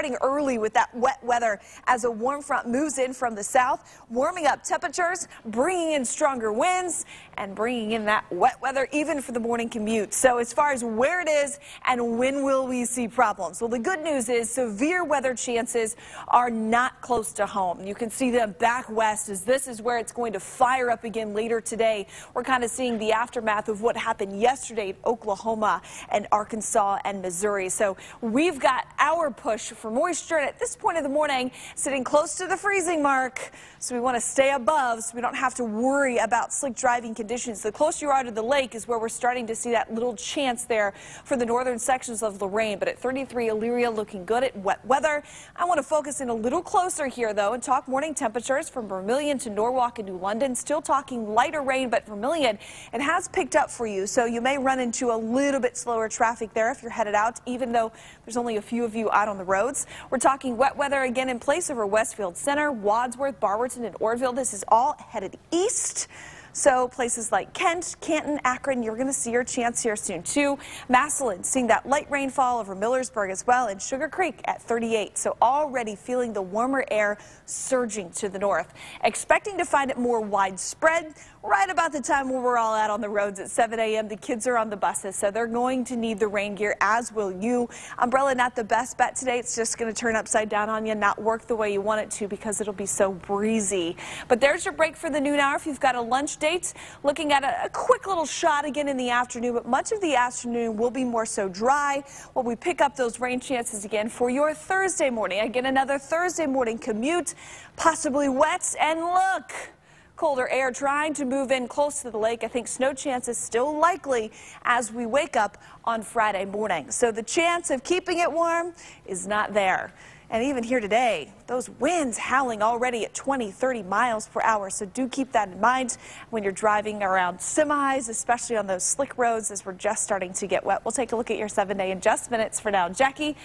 starting early with that wet weather as a warm front moves in from the south, warming up temperatures, bringing in stronger winds, and bringing in that wet weather even for the morning commute. So as far as where it is and when will we see problems? Well, the good news is severe weather chances are not close to home. You can see them back west as this is where it's going to fire up again later today. We're kind of seeing the aftermath of what happened yesterday in Oklahoma and Arkansas and Missouri. So we've got our push for moisture. And at this point of the morning, sitting close to the freezing mark. So we want to stay above so we don't have to worry about slick driving conditions. The closer you are to the lake is where we're starting to see that little chance there for the northern sections of Lorain. But at 33, Elyria looking good at wet weather. I want to focus in a little closer here, though, and talk morning temperatures from Vermilion to Norwalk and New London. Still talking lighter rain, but Vermilion, it has picked up for you. So you may run into a little bit slower traffic there if you're headed out, even though there's only a few of you out on the roads. We're talking wet weather again in place over Westfield Center, Wadsworth, Barberton, and Orrville. This is all headed east. So places like Kent, Canton, Akron, you're going to see your chance here soon too. Massillon seeing that light rainfall over Millersburg as well and Sugarcreek at 38. So already feeling the warmer air surging to the north. Expecting to find it more widespread right about the time when we're all out on the roads at 7 a.m. The kids are on the buses, so they're going to need the rain gear, as will you. Umbrella not the best bet today. It's just going to turn upside down on you, not work the way you want it to because it'll be so breezy. But there's your break for the noon hour. If you've got a lunch looking at a, a quick little shot again in the afternoon, but much of the afternoon will be more so dry while we pick up those rain chances again for your Thursday morning. Again, another Thursday morning commute, possibly wet, and look colder air trying to move in close to the lake. I think snow chance is still likely as we wake up on Friday morning. So the chance of keeping it warm is not there. And even here today, those winds howling already at 20, 30 miles per hour. So do keep that in mind when you're driving around semis, especially on those slick roads as we're just starting to get wet. We'll take a look at your seven day in just minutes for now. Jackie.